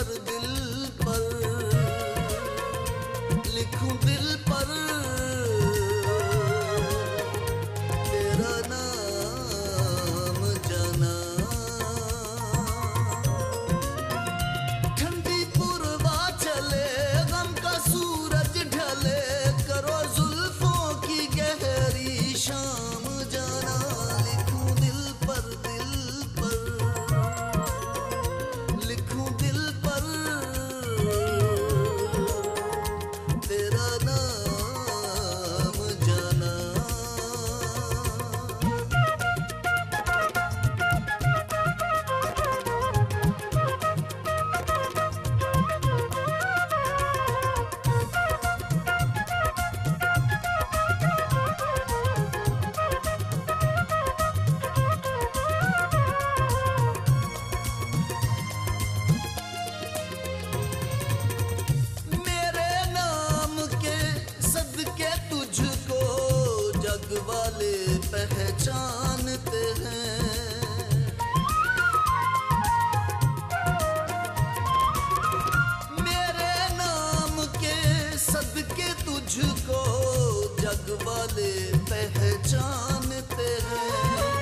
पर दिल पर लिखूं दिल पर मुझको जग वाले पहचानते हैं।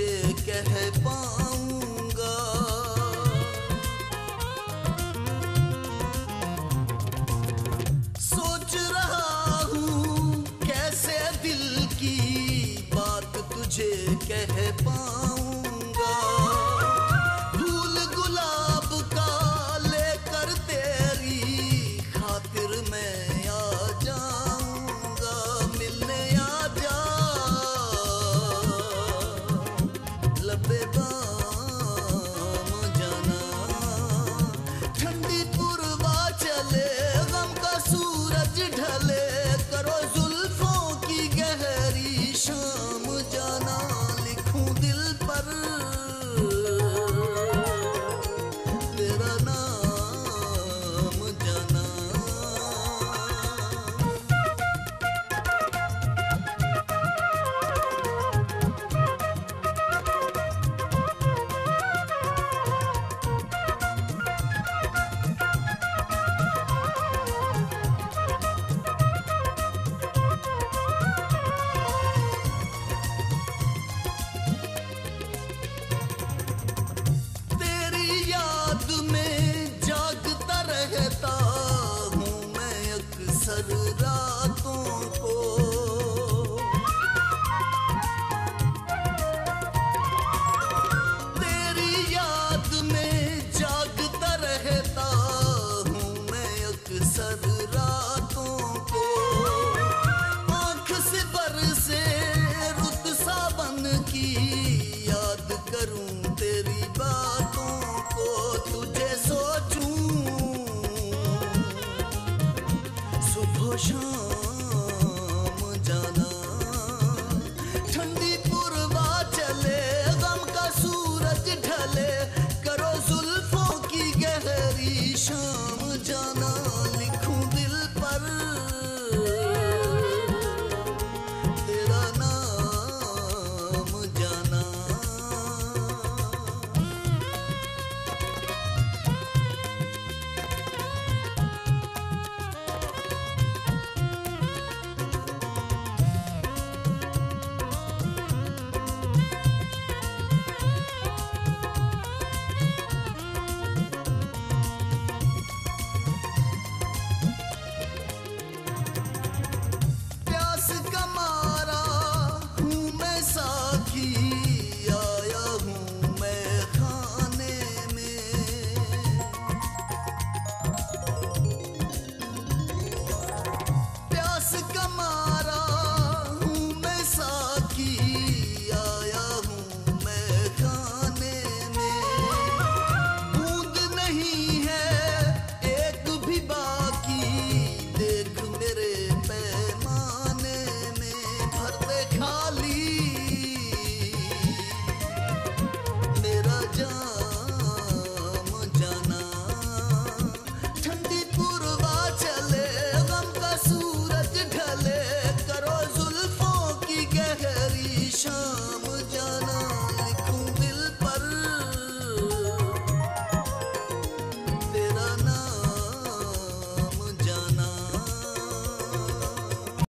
तुझे कह पाऊँगा सोच रहा हूँ कैसे दिल की बात तुझे कह पाऊँगा? बातों को। तेरी याद में जागता रहता हूँ मैं perişan